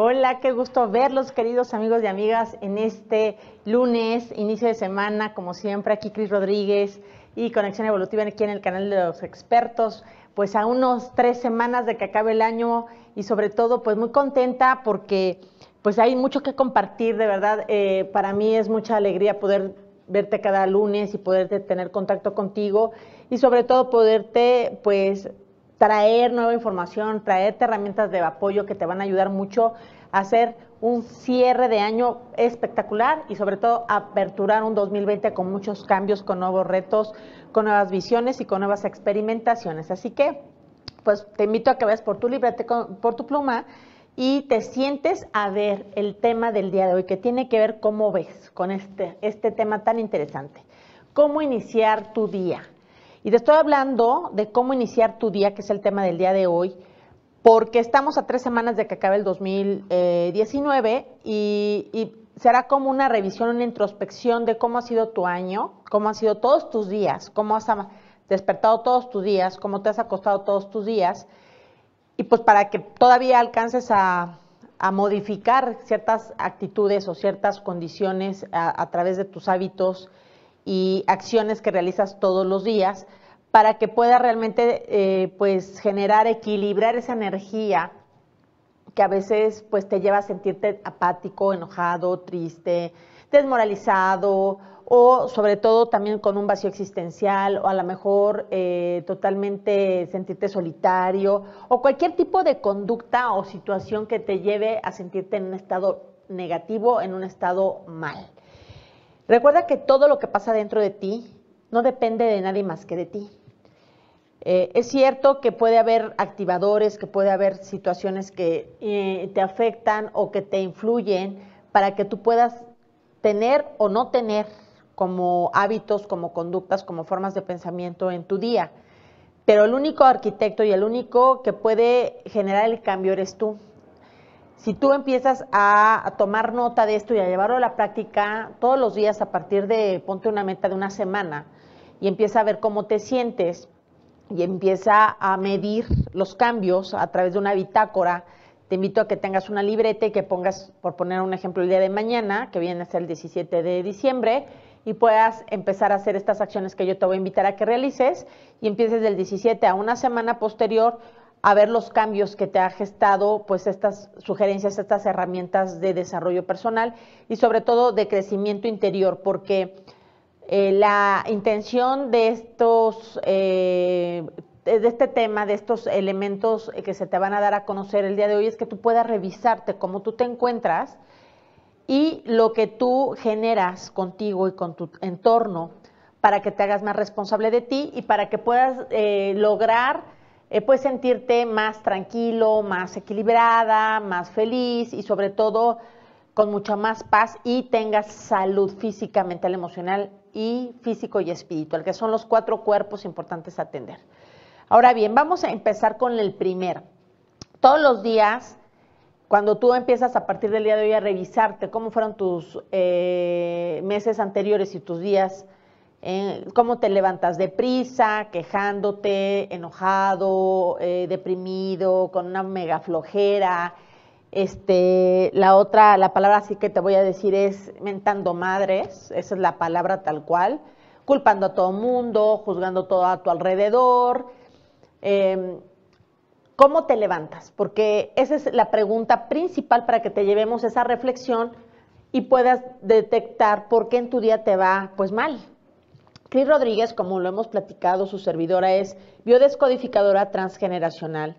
Hola, qué gusto verlos, queridos amigos y amigas, en este lunes, inicio de semana, como siempre, aquí Cris Rodríguez y Conexión Evolutiva aquí en el canal de los expertos, pues a unos tres semanas de que acabe el año y sobre todo, pues muy contenta porque pues hay mucho que compartir, de verdad, eh, para mí es mucha alegría poder verte cada lunes y poderte tener contacto contigo y sobre todo poderte, pues, traer nueva información, traerte herramientas de apoyo que te van a ayudar mucho a hacer un cierre de año espectacular y sobre todo aperturar un 2020 con muchos cambios, con nuevos retos, con nuevas visiones y con nuevas experimentaciones. Así que, pues te invito a que vayas por tu librete, por tu pluma y te sientes a ver el tema del día de hoy, que tiene que ver cómo ves con este, este tema tan interesante. Cómo iniciar tu día. Y te estoy hablando de cómo iniciar tu día, que es el tema del día de hoy, porque estamos a tres semanas de que acabe el 2019 y, y será como una revisión, una introspección de cómo ha sido tu año, cómo han sido todos tus días, cómo has despertado todos tus días, cómo te has acostado todos tus días, y pues para que todavía alcances a, modificar ciertas actitudes o ciertas condiciones a través de tus hábitos y acciones que realizas todos los días para que pueda realmente eh, pues generar, equilibrar esa energía que a veces pues te lleva a sentirte apático, enojado, triste, desmoralizado o sobre todo también con un vacío existencial o a lo mejor eh, totalmente sentirte solitario o cualquier tipo de conducta o situación que te lleve a sentirte en un estado negativo, en un estado mal. Recuerda que todo lo que pasa dentro de ti no depende de nadie más que de ti. Eh, es cierto que puede haber activadores, que puede haber situaciones que eh, te afectan o que te influyen para que tú puedas tener o no tener como hábitos, como conductas, como formas de pensamiento en tu día. Pero el único arquitecto y el único que puede generar el cambio eres tú si tú empiezas a, tomar nota de esto y a llevarlo a la práctica todos los días a partir de, ponte una meta de una semana y empieza a ver cómo te sientes y empieza a medir los cambios a través de una bitácora, te invito a que tengas una libreta y que pongas, por poner un ejemplo, el día de mañana, que viene a ser el 17 de diciembre, y puedas empezar a hacer estas acciones que yo te voy a invitar a que realices y empieces del 17 a una semana posterior a ver los cambios que te ha gestado, pues estas sugerencias, estas herramientas de desarrollo personal y sobre todo de crecimiento interior, porque eh, la intención de estos, eh, de este tema, de estos elementos que se te van a dar a conocer el día de hoy, es que tú puedas revisarte cómo tú te encuentras y lo que tú generas contigo y con tu entorno para que te hagas más responsable de ti y para que puedas eh, lograr eh, puedes sentirte más tranquilo, más equilibrada, más feliz y sobre todo con mucha más paz y tengas salud física, mental, emocional y físico y espiritual, que son los cuatro cuerpos importantes a atender. Ahora bien, vamos a empezar con el primero. Todos los días, cuando tú empiezas a partir del día de hoy a revisarte cómo fueron tus eh, meses anteriores y tus días eh, cómo te levantas deprisa, quejándote, enojado, eh, deprimido, con una mega flojera. Este, la otra, la palabra sí que te voy a decir es mentando madres, esa es la palabra tal cual, culpando a todo mundo, juzgando todo a tu alrededor. Em, ¿Cómo te levantas? Porque esa es la pregunta principal para que te llevemos esa reflexión y puedas detectar por qué en tu día te va pues mal, Cris Rodríguez, como lo hemos platicado, su servidora es biodescodificadora transgeneracional.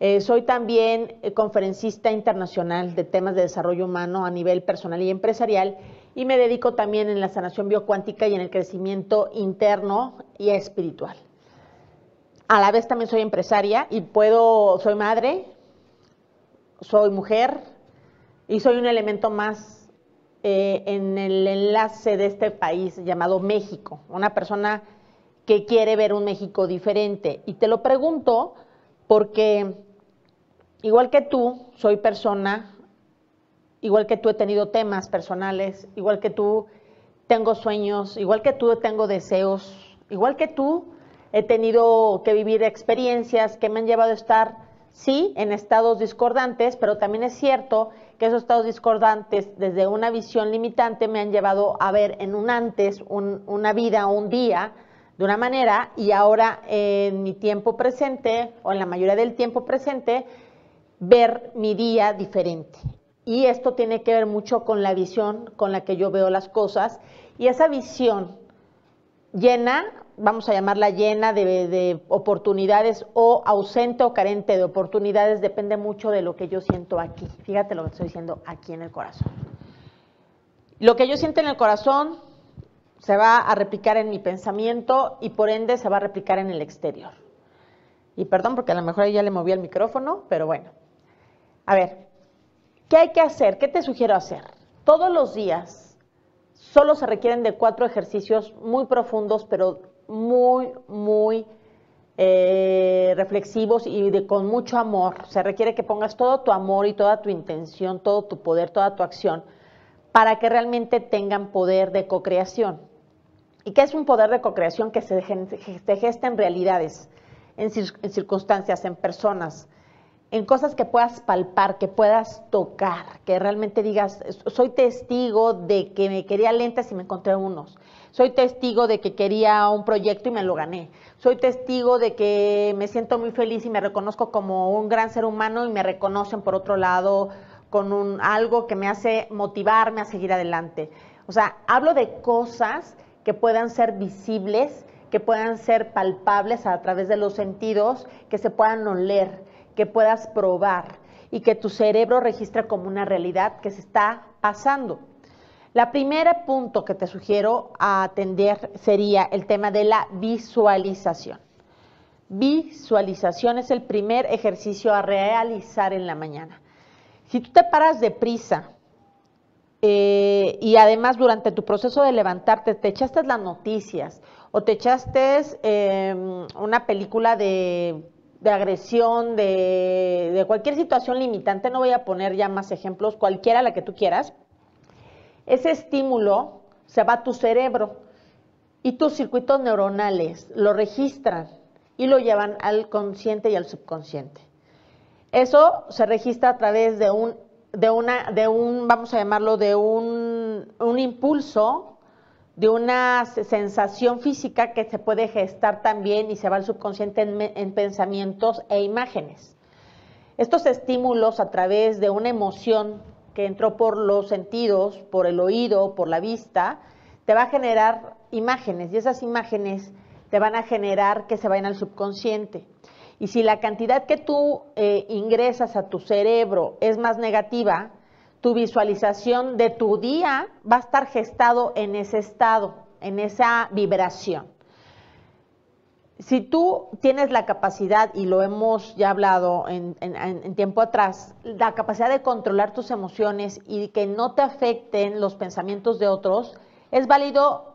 Eh, soy también eh, conferencista internacional de temas de desarrollo humano a nivel personal y empresarial y me dedico también en la sanación biocuántica y en el crecimiento interno y espiritual. A la vez también soy empresaria y puedo, soy madre, soy mujer y soy un elemento más eh, en el enlace de este país llamado México, una persona que quiere ver un México diferente. Y te lo pregunto porque, igual que tú, soy persona, igual que tú he tenido temas personales, igual que tú tengo sueños, igual que tú tengo deseos, igual que tú he tenido que vivir experiencias que me han llevado a estar sí, en estados discordantes, pero también es cierto que esos estados discordantes desde una visión limitante me han llevado a ver en un antes una vida, un día, de una manera y ahora en mi tiempo presente o en la mayoría del tiempo presente ver mi día diferente. Y esto tiene que ver mucho con la visión con la que yo veo las cosas y esa visión llena, vamos a llamarla llena de, oportunidades o ausente o carente de oportunidades, depende mucho de lo que yo siento aquí. Fíjate lo que estoy diciendo aquí en el corazón. Lo que yo siento en el corazón se va a replicar en mi pensamiento y por ende se va a replicar en el exterior. Y perdón porque a lo mejor ya le moví el micrófono, pero bueno. A ver, ¿qué hay que hacer? ¿Qué te sugiero hacer? Todos los días solo se requieren de cuatro ejercicios muy profundos, pero muy, muy eh, reflexivos y de, con mucho amor. Se requiere que pongas todo tu amor y toda tu intención, todo tu poder, toda tu acción, para que realmente tengan poder de co-creación. ¿Y qué es un poder de cocreación que se, gesta en realidades, en, circunstancias, en personas, en cosas que puedas palpar, que puedas tocar, que realmente digas, soy testigo de que me quería lentes y me encontré unos. Soy testigo de que quería un proyecto y me lo gané. Soy testigo de que me siento muy feliz y me reconozco como un gran ser humano y me reconocen por otro lado con un, algo que me hace motivarme a seguir adelante. O sea, hablo de cosas que puedan ser visibles, que puedan ser palpables a través de los sentidos, que se puedan oler, que puedas probar y que tu cerebro registre como una realidad que se está pasando. La primera punto que te sugiero atender sería el tema de la visualización. Visualización es el primer ejercicio a realizar en la mañana. Si tú te paras de prisa eh, y además durante tu proceso de levantarte te echaste las noticias o te echaste em, una película de, agresión, de, de, cualquier situación limitante, no voy a poner ya más ejemplos, cualquiera la que tú quieras, ese estímulo se va a tu cerebro y tus circuitos neuronales lo registran y lo llevan al consciente y al subconsciente. Eso se registra a través de un de, una, de un, vamos a llamarlo, de un, un impulso, de una sensación física que se puede gestar también y se va al subconsciente en, pensamientos e imágenes. Estos estímulos a través de una emoción que entró por los sentidos, por el oído, por la vista, te va a generar imágenes y esas imágenes te van a generar que se vayan al subconsciente. Y si la cantidad que tú eh, ingresas a tu cerebro es más negativa, tu visualización de tu día va a estar gestado en ese estado, en esa vibración. Si tú tienes la capacidad, y lo hemos ya hablado en, en tiempo atrás, la capacidad de controlar tus emociones y que no te afecten los pensamientos de otros, es válido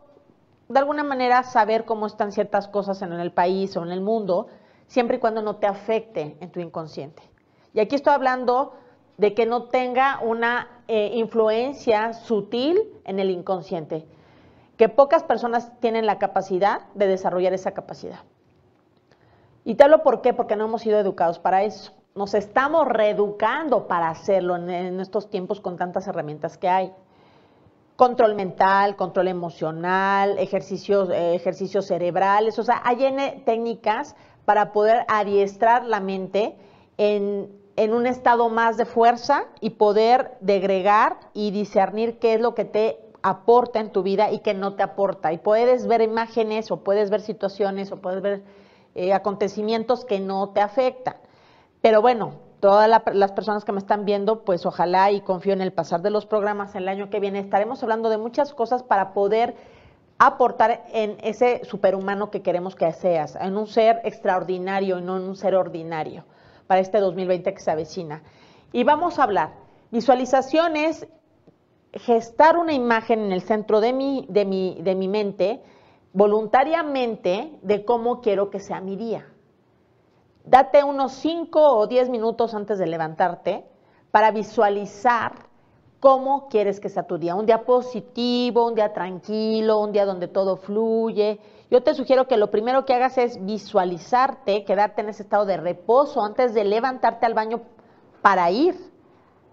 de alguna manera saber cómo están ciertas cosas en el país o en el mundo, siempre y cuando no te afecte en tu inconsciente. Y aquí estoy hablando de que no tenga una eh, influencia sutil en el inconsciente, que pocas personas tienen la capacidad de desarrollar esa capacidad. Y te hablo por qué, porque no hemos sido educados para eso. Nos estamos reeducando para hacerlo en, estos tiempos con tantas herramientas que hay. Control mental, control emocional, ejercicios, eh, ejercicios cerebrales, o sea, hay técnicas para poder adiestrar la mente en, un estado más de fuerza y poder degregar y discernir qué es lo que te aporta en tu vida y qué no te aporta. Y puedes ver imágenes o puedes ver situaciones o puedes ver eh, acontecimientos que no te afectan. Pero bueno, todas las personas que me están viendo, pues ojalá y confío en el pasar de los programas el año que viene, estaremos hablando de muchas cosas para poder aportar en ese superhumano que queremos que seas, en un ser extraordinario y no en un ser ordinario para este 2020 que se avecina. Y vamos a hablar, visualizaciones, gestar una imagen en el centro de mi, de mi, mente, voluntariamente, de cómo quiero que sea mi día. Date unos 5 o 10 minutos antes de levantarte para visualizar cómo quieres que sea tu día. Un día positivo, un día tranquilo, un día donde todo fluye. Yo te sugiero que lo primero que hagas es visualizarte, quedarte en ese estado de reposo antes de levantarte al baño para ir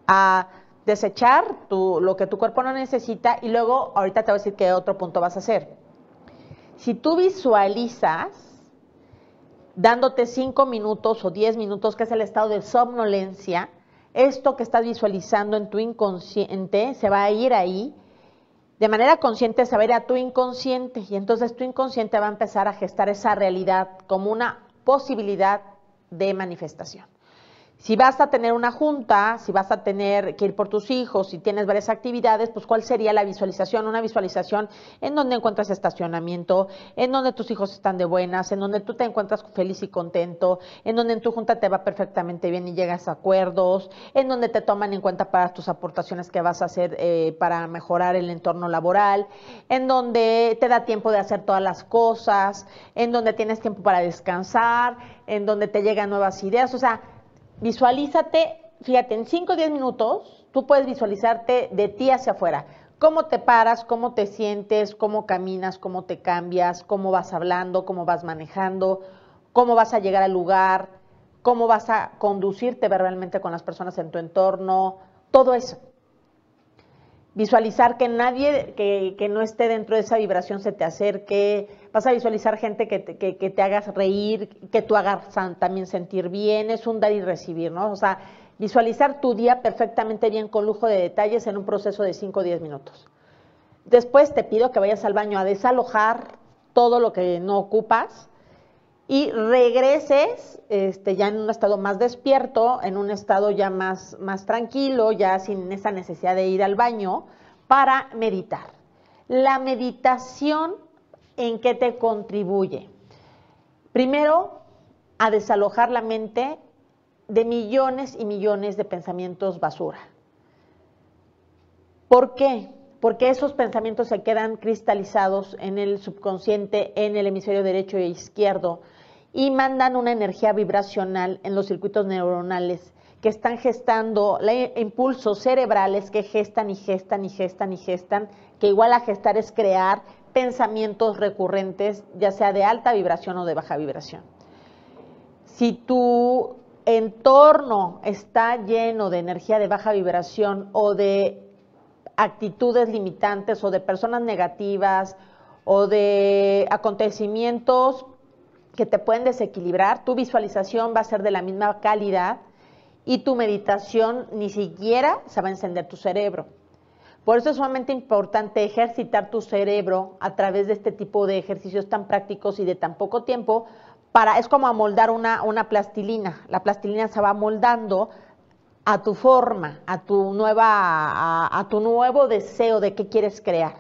a desechar lo que tu cuerpo no necesita y luego ahorita te voy a decir qué otro punto vas a hacer. Si tú visualizas dándote 5 minutos o 10 minutos, que es el estado de somnolencia, esto que estás visualizando en tu inconsciente se va a ir ahí, de manera consciente se va a ir a tu inconsciente y entonces tu inconsciente va a empezar a gestar esa realidad como una posibilidad de manifestación. Si vas a tener una junta, si vas a tener que ir por tus hijos, si tienes varias actividades, pues cuál sería la visualización, una visualización en donde encuentras estacionamiento, en donde tus hijos están de buenas, en donde tú te encuentras feliz y contento, en donde en tu junta te va perfectamente bien y llegas a acuerdos, en donde te toman en cuenta para tus aportaciones que vas a hacer eh, para mejorar el entorno laboral, en donde te da tiempo de hacer todas las cosas, en donde tienes tiempo para descansar, en donde te llegan nuevas ideas, o sea, visualízate, fíjate, en 5 o 10 minutos tú puedes visualizarte de ti hacia afuera. Cómo te paras, cómo te sientes, cómo caminas, cómo te cambias, cómo vas hablando, cómo vas manejando, cómo vas a llegar al lugar, cómo vas a conducirte verbalmente con las personas en tu entorno, todo eso. Visualizar que nadie que, que no esté dentro de esa vibración se te acerque, vas a visualizar gente que te, que, te hagas reír, que tú hagas también sentir bien, es un dar y recibir, ¿no? O sea, visualizar tu día perfectamente bien con lujo de detalles en un proceso de 5 o 10 minutos. Después te pido que vayas al baño a desalojar todo lo que no ocupas y regreses este, ya en un estado más despierto, en un estado ya más, más tranquilo, ya sin esa necesidad de ir al baño, para meditar. La meditación en qué te contribuye. Primero, a desalojar la mente de millones y millones de pensamientos basura. ¿Por qué? Porque esos pensamientos se quedan cristalizados en el subconsciente, en el hemisferio derecho e izquierdo, y mandan una energía vibracional en los circuitos neuronales que están gestando impulsos cerebrales que gestan y gestan y gestan y gestan, que igual a gestar es crear pensamientos recurrentes, ya sea de alta vibración o de baja vibración. Si tu entorno está lleno de energía de baja vibración o de actitudes limitantes o de personas negativas o de acontecimientos que te pueden desequilibrar, tu visualización va a ser de la misma calidad y tu meditación ni siquiera se va a encender tu cerebro. Por eso es sumamente importante ejercitar tu cerebro a través de este tipo de ejercicios tan prácticos y de tan poco tiempo. Para, es como amoldar una, plastilina. La plastilina se va moldando a tu forma, a tu, nueva, a, tu nuevo deseo de qué quieres crear.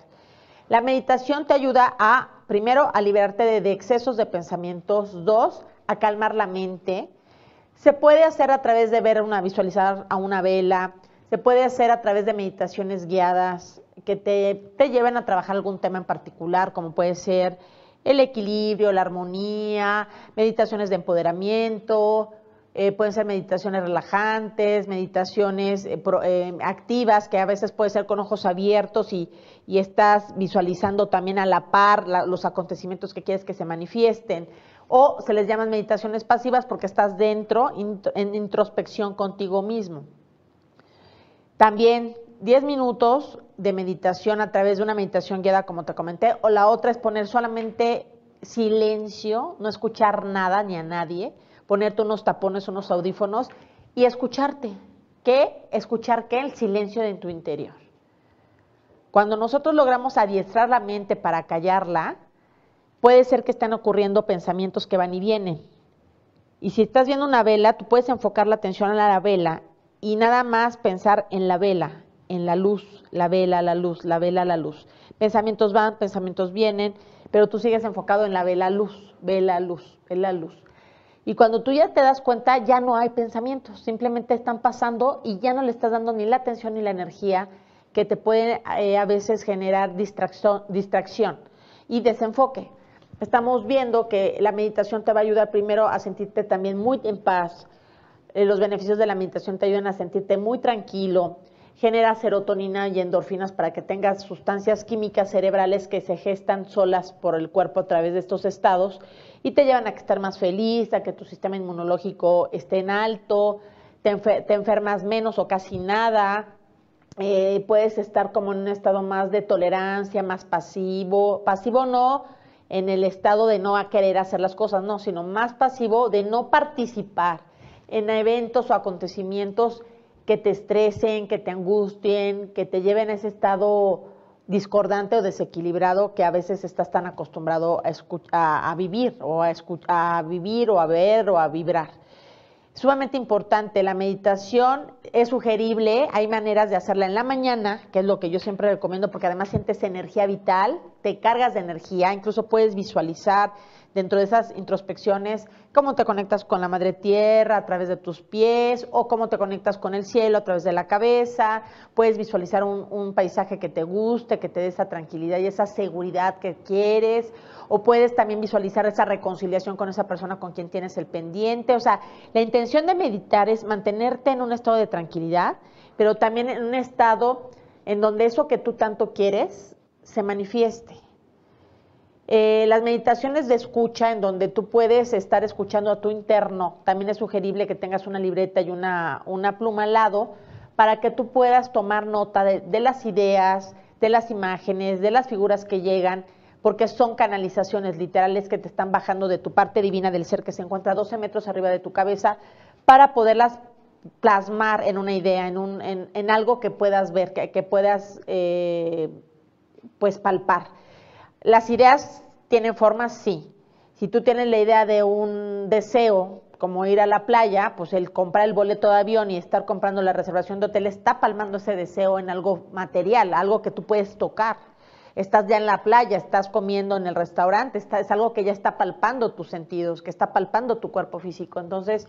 La meditación te ayuda a, primero, a liberarte de, de, excesos de pensamientos, dos, a calmar la mente. Se puede hacer a través de ver una, visualizar a una vela, se puede hacer a través de meditaciones guiadas que te, te lleven a trabajar algún tema en particular, como puede ser el equilibrio, la armonía, meditaciones de empoderamiento, eh, pueden ser meditaciones relajantes, meditaciones eh, eh, activas, que a veces puede ser con ojos abiertos y, y estás visualizando también a la par los acontecimientos que quieres que se manifiesten. O se les llaman meditaciones pasivas porque estás dentro, en introspección contigo mismo. También 10 minutos de meditación a través de una meditación guiada, como te comenté, o la otra es poner solamente silencio, no escuchar nada ni a nadie, ponerte unos tapones, unos audífonos y escucharte. ¿Qué? Escuchar qué? El silencio de tu interior. Cuando nosotros logramos adiestrar la mente para callarla, puede ser que estén ocurriendo pensamientos que van y vienen. Y si estás viendo una vela, tú puedes enfocar la atención a la vela y nada más pensar en la vela, en la luz, la vela, la luz, la vela, la luz. Pensamientos van, pensamientos vienen, pero tú sigues enfocado en la vela, luz, vela, luz, vela, luz. Y cuando tú ya te das cuenta, ya no hay pensamientos, simplemente están pasando y ya no le estás dando ni la atención ni la energía que te puede eh, a veces generar distracción, distracción y desenfoque. Estamos viendo que la meditación te va a ayudar primero a sentirte también muy en paz, eh, los beneficios de la meditación te ayudan a sentirte muy tranquilo, genera serotonina y endorfinas para que tengas sustancias químicas cerebrales que se gestan solas por el cuerpo a través de estos estados y te llevan a estar más feliz, a que tu sistema inmunológico esté en alto, te, enfermas menos o casi nada, eh, puedes estar como en un estado más de tolerancia, más pasivo, pasivo no en el estado de no a querer hacer las cosas, no, sino más pasivo de no participar en eventos o acontecimientos que te estresen, que te angustien, que te lleven a ese estado discordante o desequilibrado que a veces estás tan acostumbrado a, a, vivir o a, a vivir o a ver o a vibrar. Sumamente importante, la meditación es sugerible, hay maneras de hacerla en la mañana, que es lo que yo siempre recomiendo porque además sientes energía vital, te cargas de energía, incluso puedes visualizar dentro de esas introspecciones, cómo te conectas con la madre tierra a través de tus pies o cómo te conectas con el cielo a través de la cabeza. Puedes visualizar un, paisaje que te guste, que te dé esa tranquilidad y esa seguridad que quieres. O puedes también visualizar esa reconciliación con esa persona con quien tienes el pendiente. O sea, la intención de meditar es mantenerte en un estado de tranquilidad, pero también en un estado en donde eso que tú tanto quieres se manifieste. Eh, las meditaciones de escucha, en donde tú puedes estar escuchando a tu interno, también es sugerible que tengas una libreta y una, una pluma al lado para que tú puedas tomar nota de, las ideas, de las imágenes, de las figuras que llegan, porque son canalizaciones literales que te están bajando de tu parte divina del ser que se encuentra 12 metros arriba de tu cabeza para poderlas plasmar en una idea, en, un, en, algo que puedas ver, que, puedas eh, pues palpar. Las ideas tienen formas, sí. Si tú tienes la idea de un deseo, como ir a la playa, pues el comprar el boleto de avión y estar comprando la reservación de hotel está palmando ese deseo en algo material, algo que tú puedes tocar. Estás ya en la playa, estás comiendo en el restaurante, es algo que ya está palpando tus sentidos, que está palpando tu cuerpo físico. Entonces,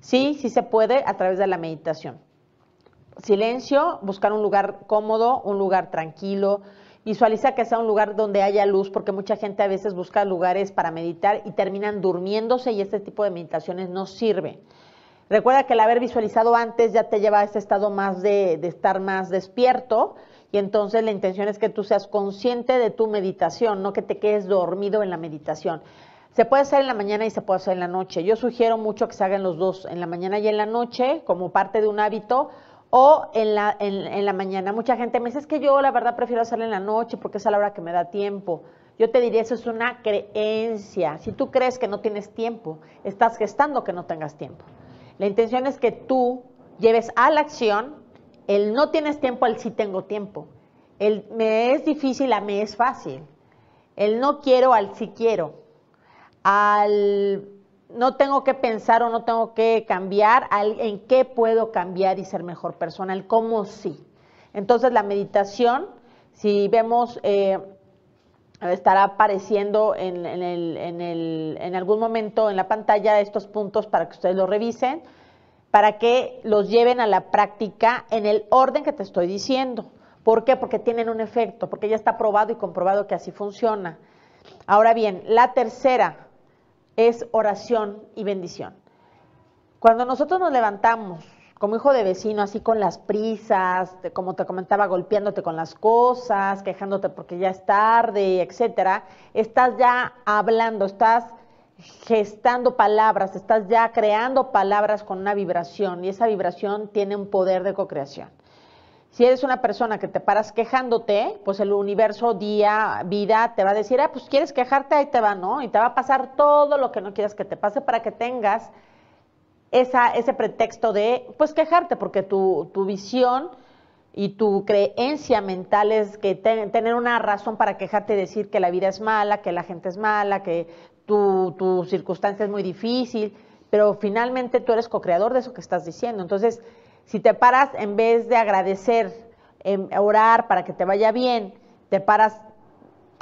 sí, sí se puede a través de la meditación. Silencio, buscar un lugar cómodo, un lugar tranquilo, Visualiza que sea un lugar donde haya luz, porque mucha gente a veces busca lugares para meditar y terminan durmiéndose y este tipo de meditaciones no sirve. Recuerda que el haber visualizado antes ya te lleva a ese estado más de, estar más despierto y entonces la intención es que tú seas consciente de tu meditación, no que te quedes dormido en la meditación. Se puede hacer en la mañana y se puede hacer en la noche. Yo sugiero mucho que se hagan los dos, en la mañana y en la noche, como parte de un hábito, o en la, en, la mañana. Mucha gente me dice, es que yo la verdad prefiero hacerlo en la noche porque es a la hora que me da tiempo. Yo te diría, eso es una creencia. Si tú crees que no tienes tiempo, estás gestando que no tengas tiempo. La intención es que tú lleves a la acción el no tienes tiempo al sí tengo tiempo. El me es difícil a me es fácil. El no quiero al sí quiero. Al no tengo que pensar o no tengo que cambiar en qué puedo cambiar y ser mejor persona, el cómo sí. Entonces la meditación, si vemos, eh, estará apareciendo en, en, algún momento en la pantalla estos puntos para que ustedes lo revisen, para que los lleven a la práctica en el orden que te estoy diciendo. ¿Por qué? Porque tienen un efecto, porque ya está probado y comprobado que así funciona. Ahora bien, la tercera, es oración y bendición. Cuando nosotros nos levantamos como hijo de vecino, así con las prisas, como te comentaba, golpeándote con las cosas, quejándote porque ya es tarde, etcétera, estás ya hablando, estás gestando palabras, estás ya creando palabras con una vibración y esa vibración tiene un poder de co-creación. Si eres una persona que te paras quejándote, pues el universo, día, vida, te va a decir, ah, pues quieres quejarte, ahí te va, ¿no? Y te va a pasar todo lo que no quieras que te pase para que tengas esa, ese pretexto de, pues quejarte, porque tu, tu visión y tu creencia mental es que tener una razón para quejarte y decir que la vida es mala, que la gente es mala, que tu, tu circunstancia es muy difícil, pero finalmente tú eres co-creador de eso que estás diciendo. Entonces, si te paras, en vez de agradecer, orar para que te vaya bien, te paras,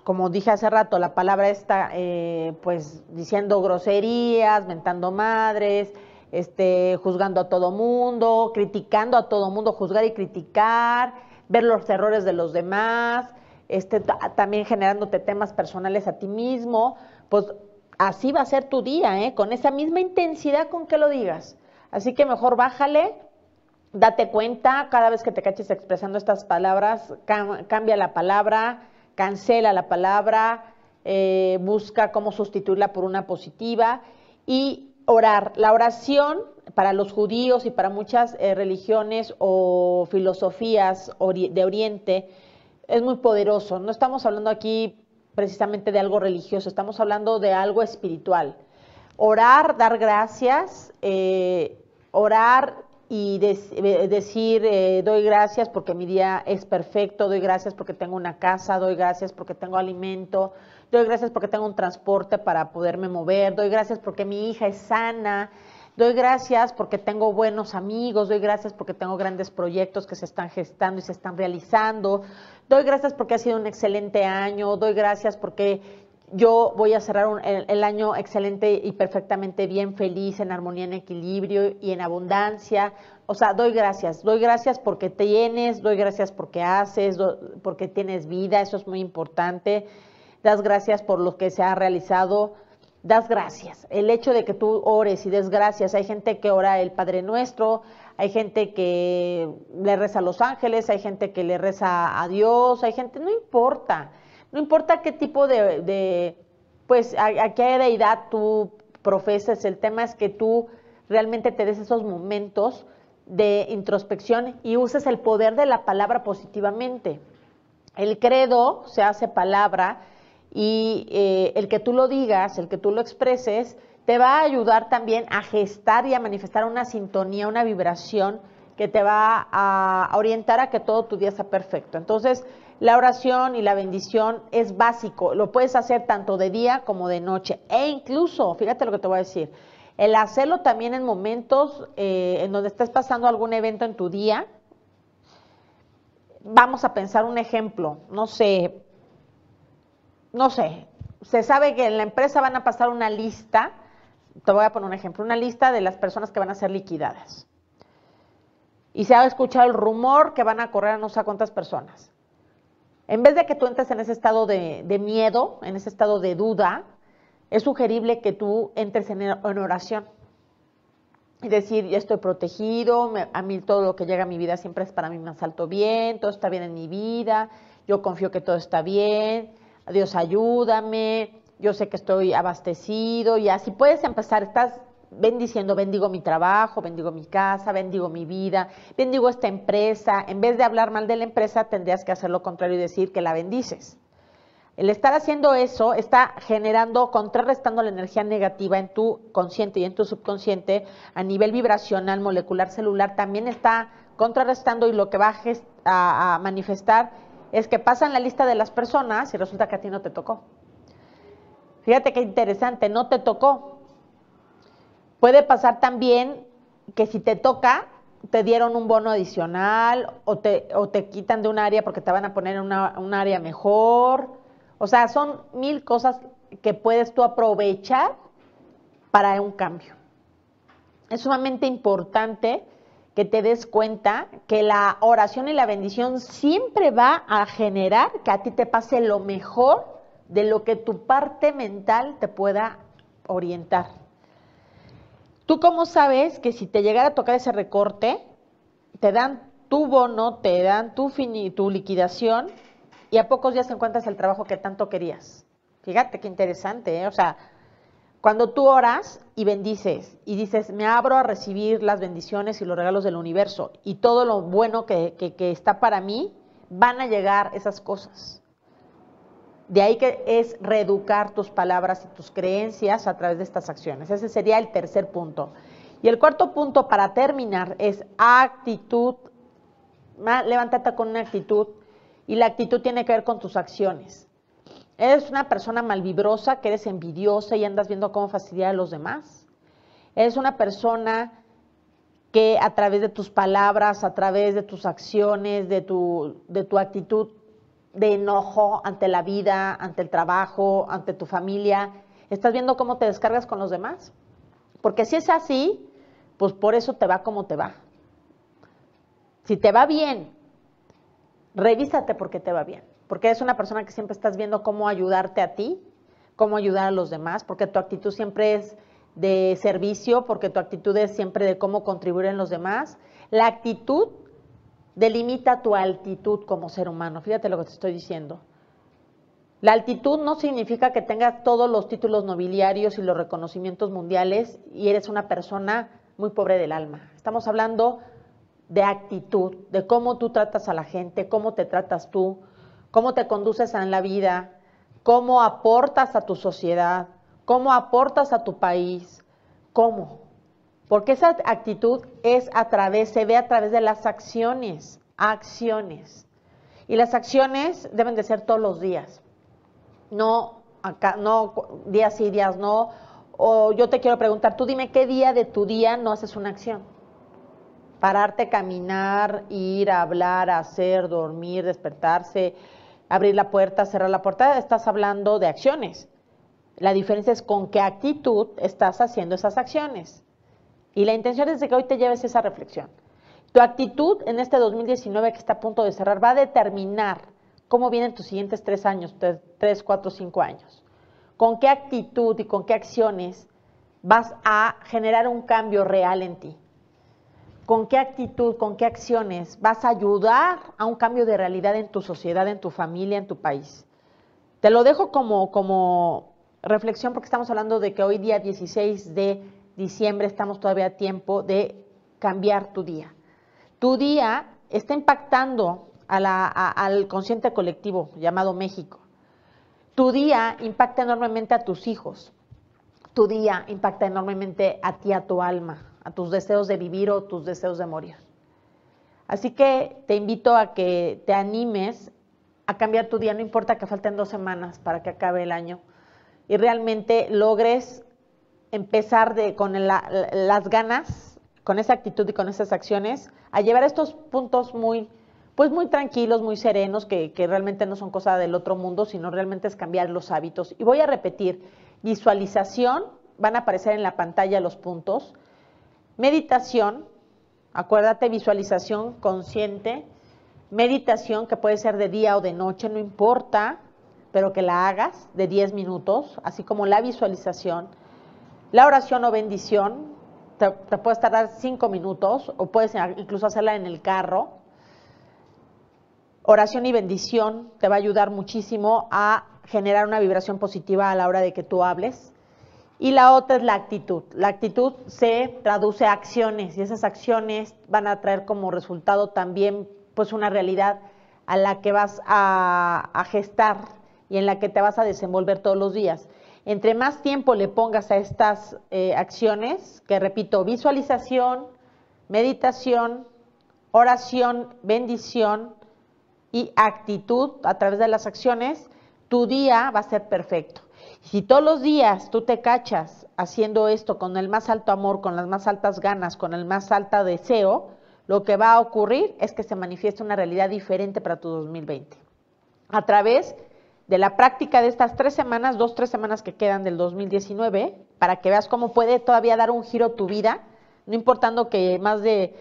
como dije hace rato, la palabra está, eh, pues diciendo groserías, mentando madres, este, juzgando a todo mundo, criticando a todo mundo, juzgar y criticar, ver los errores de los demás, este, también generándote temas personales a ti mismo, pues así va a ser tu día, ¿eh? con esa misma intensidad con que lo digas. Así que mejor bájale, Date cuenta, cada vez que te caches expresando estas palabras, cambia la palabra, cancela la palabra, eh, busca cómo sustituirla por una positiva y orar. La oración para los judíos y para muchas eh, religiones o filosofías de Oriente es muy poderoso. No estamos hablando aquí precisamente de algo religioso, estamos hablando de algo espiritual. Orar, dar gracias, eh, orar y eh, decir, doy gracias porque mi día es perfecto, doy gracias porque tengo una casa, doy gracias porque tengo alimento, doy gracias porque tengo un transporte para poderme mover, doy gracias porque mi hija es sana, doy gracias porque tengo buenos amigos, doy gracias porque tengo grandes proyectos que se están gestando y se están realizando, doy gracias porque ha sido un excelente año, doy gracias porque yo voy a cerrar el, año excelente y perfectamente bien, feliz, en armonía, en equilibrio y en abundancia. O sea, doy gracias, doy gracias porque tienes, doy gracias porque haces, porque tienes vida, eso es muy importante das gracias por lo que se ha realizado, das gracias. El hecho de que tú ores y des gracias, hay gente que ora el Padre Nuestro, hay gente que le reza a los ángeles, hay gente que le reza a Dios, hay gente, no importa, no importa qué tipo de, pues a, a qué deidad tú profeses, el tema es que tú realmente te des esos momentos de introspección y uses el poder de la palabra positivamente. El credo se hace palabra y eh, el que tú lo digas, el que tú lo expreses, te va a ayudar también a gestar y a manifestar una sintonía, una vibración que te va a orientar a que todo tu día sea perfecto. Entonces, la oración y la bendición es básico, lo puedes hacer tanto de día como de noche e incluso, fíjate lo que te voy a decir, el hacerlo también en momentos eh, en donde estés pasando algún evento en tu día. Vamos a pensar un ejemplo, no sé, no sé, se sabe que en la empresa van a pasar una lista, te voy a poner un ejemplo, una lista de las personas que van a ser liquidadas. Y se ha escuchado el rumor que van a correr a no sé cuántas personas. En vez de que tú entres en ese estado de, miedo, en ese estado de duda, es sugerible que tú entres en, oración y decir, ya estoy protegido, a mí todo lo que llega a mi vida siempre es para mí más alto bien, todo está bien en mi vida, yo confío que todo está bien, Dios ayúdame, yo sé que estoy abastecido y así puedes empezar, estás bendiciendo, bendigo mi trabajo, bendigo mi casa, bendigo mi vida, bendigo esta empresa. En vez de hablar mal de la empresa, tendrías que hacer lo contrario y decir que la bendices. El estar haciendo eso está generando, contrarrestando la energía negativa en tu consciente y en tu subconsciente a nivel vibracional, molecular, celular, también está contrarrestando y lo que va a, a manifestar es que pasan la lista de las personas y resulta que a ti no te tocó. Fíjate qué interesante, no te tocó. Puede pasar también que si te toca, te dieron un bono adicional o te, o te quitan de un área porque te van a poner en un área mejor. O sea, son mil cosas que puedes tú aprovechar para un cambio. Es sumamente importante que te des cuenta que la oración y la bendición siempre va a generar que a ti te pase lo mejor de lo que tu parte mental te pueda orientar. ¿Tú cómo sabes que si te llegara a tocar ese recorte, te dan tu bono, te dan tu, tu liquidación y a pocos días encuentras el trabajo que tanto querías? Fíjate qué interesante, ¿eh? O sea, cuando tú oras y bendices y dices, me abro a recibir las bendiciones y los regalos del universo y todo lo bueno que, está para mí, van a llegar esas cosas. De ahí que es reeducar tus palabras y tus creencias a través de estas acciones. Ese sería el tercer punto. Y el cuarto punto para terminar es actitud. Levántate con una actitud y la actitud tiene que ver con tus acciones. ¿Eres una persona malvibrosa, que eres envidiosa y andas viendo cómo fastidiar a los demás? ¿Eres una persona que a través de tus palabras, a través de tus acciones, de tu, de tu actitud de enojo ante la vida, ante el trabajo, ante tu familia, estás viendo cómo te descargas con los demás? Porque si es así, pues por eso te va como te va. Si te va bien, revísate porque te va bien porque eres una persona que siempre estás viendo cómo ayudarte a ti, cómo ayudar a los demás, porque tu actitud siempre es de servicio, porque tu actitud es siempre de cómo contribuir en los demás. La actitud delimita tu altitud como ser humano. Fíjate lo que te estoy diciendo. La altitud no significa que tengas todos los títulos nobiliarios y los reconocimientos mundiales y eres una persona muy pobre del alma. Estamos hablando de actitud, de cómo tú tratas a la gente, cómo te tratas tú, cómo te conduces en la vida, cómo aportas a tu sociedad, cómo aportas a tu país, cómo. Porque esa actitud es a través, se ve a través de las acciones, acciones. Y las acciones deben de ser todos los días no, acá, no, días sí, días no. O yo te quiero preguntar, tú dime qué día de tu día no haces una acción. Pararte, caminar, ir, hablar, hacer, dormir, despertarse, abrir la puerta, cerrar la puerta, estás hablando de acciones. La diferencia es con qué actitud estás haciendo esas acciones. Y la intención es de que hoy te lleves esa reflexión. Tu actitud en este 2019 que está a punto de cerrar va a determinar cómo vienen tus siguientes tres años, tres, cuatro, cinco años. Con qué actitud y con qué acciones vas a generar un cambio real en ti. Con qué actitud, con qué acciones vas a ayudar a un cambio de realidad en tu sociedad, en tu familia, en tu país. Te lo dejo como, como reflexión porque estamos hablando de que hoy día 16 de diciembre estamos todavía a tiempo de cambiar tu día. Tu día está impactando al consciente colectivo llamado México. Tu día impacta enormemente a tus hijos. Tu día impacta enormemente a ti, a tu alma, a tus deseos de vivir o tus deseos de morir. Así que te invito a que te animes a cambiar tu día, no importa que falten dos semanas para que acabe el año, y realmente logres empezar de, con las ganas, con esa actitud y con esas acciones, a llevar estos puntos muy pues muy tranquilos, muy serenos, que, realmente no son cosa del otro mundo, sino realmente es cambiar los hábitos. Y voy a repetir, visualización, van a aparecer en la pantalla los puntos, meditación, acuérdate, visualización consciente, meditación que puede ser de día o de noche, no importa, pero que la hagas de 10 minutos, así como la visualización, la oración o bendición, te, puedes tardar 5 minutos o puedes incluso hacerla en el carro, Oración y bendición te va a ayudar muchísimo a generar una vibración positiva a la hora de que tú hables. Y la otra es la actitud. La actitud se traduce a acciones y esas acciones van a traer como resultado también pues una realidad a la que vas a, gestar y en la que te vas a desenvolver todos los días. Entre más tiempo le pongas a estas eh, acciones, que repito, visualización, meditación, oración, bendición, y actitud a través de las acciones, tu día va a ser perfecto. Si todos los días tú te cachas haciendo esto con el más alto amor, con las más altas ganas, con el más alto deseo, lo que va a ocurrir es que se manifiesta una realidad diferente para tu 2020. A través de la práctica de estas tres semanas, dos, tres semanas que quedan del 2019, para que veas cómo puede todavía dar un giro tu vida, no importando que más de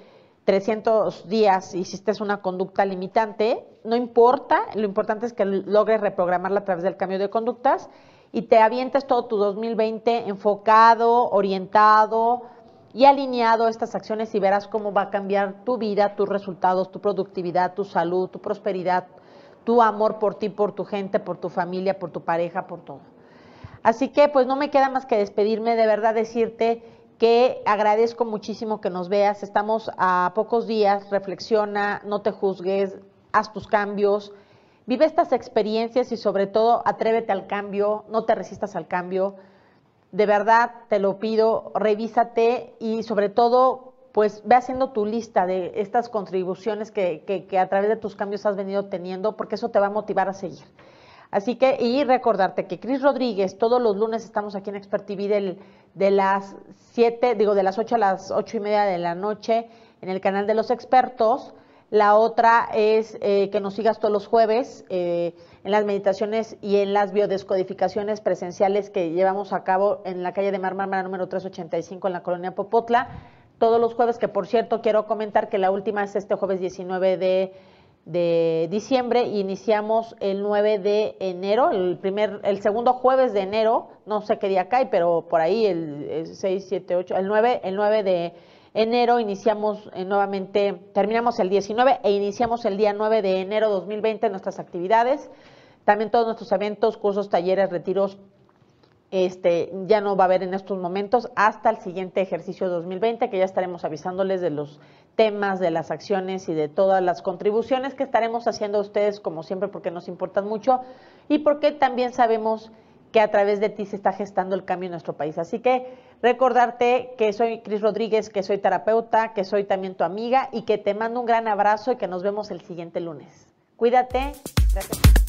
300 días hiciste una conducta limitante, no importa, lo importante es que logres reprogramarla a través del cambio de conductas y te avientes todo tu 2020 enfocado, orientado y alineado a estas acciones y verás cómo va a cambiar tu vida, tus resultados, tu productividad, tu salud, tu prosperidad, tu amor por ti, por tu gente, por tu familia, por tu pareja, por todo. Así que pues no me queda más que despedirme, de verdad decirte que agradezco muchísimo que nos veas. Estamos a pocos días, reflexiona, no te juzgues, haz tus cambios, vive estas experiencias y sobre todo atrévete al cambio, no te resistas al cambio. De verdad te lo pido, revísate y sobre todo pues ve haciendo tu lista de estas contribuciones que, que a través de tus cambios has venido teniendo porque eso te va a motivar a seguir. Así que, y recordarte que Cris Rodríguez, todos los lunes estamos aquí en Expert TV de las 7, digo, de las 8 a las 8 y media de la noche en el canal de los expertos. La otra es eh, que nos sigas todos los jueves eh, en las meditaciones y en las biodescodificaciones presenciales que llevamos a cabo en la calle de Mar Mármara número 385 en la colonia Popotla. Todos los jueves, que por cierto quiero comentar que la última es este jueves 19 de de diciembre y iniciamos el 9 de enero, el primer, el segundo jueves de enero, no sé qué día cae, pero por ahí el, 6, 7, 8, el 9, el 9 de enero iniciamos eh, nuevamente, terminamos el 19 e iniciamos el día 9 de enero 2020 nuestras actividades. También todos nuestros eventos, cursos, talleres, retiros, este, ya no va a haber en estos momentos hasta el siguiente ejercicio 2020, que ya estaremos avisándoles de los temas, de las acciones y de todas las contribuciones que estaremos haciendo a ustedes, como siempre, porque nos importan mucho y porque también sabemos que a través de ti se está gestando el cambio en nuestro país. Así que recordarte que soy Cris Rodríguez, que soy terapeuta, que soy también tu amiga y que te mando un gran abrazo y que nos vemos el siguiente lunes. Cuídate. Gracias.